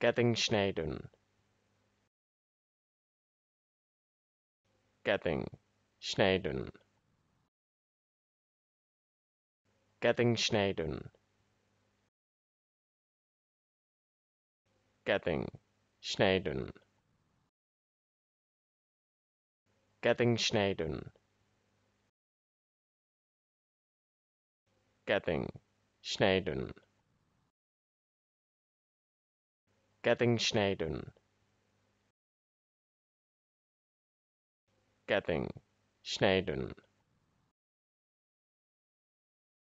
Getting schneiden. Getting schneiden. Getting schneiden. Getting schneiden. Getting schneiden. Getting schneiden. Getting-schneiden. Getting-schneiden.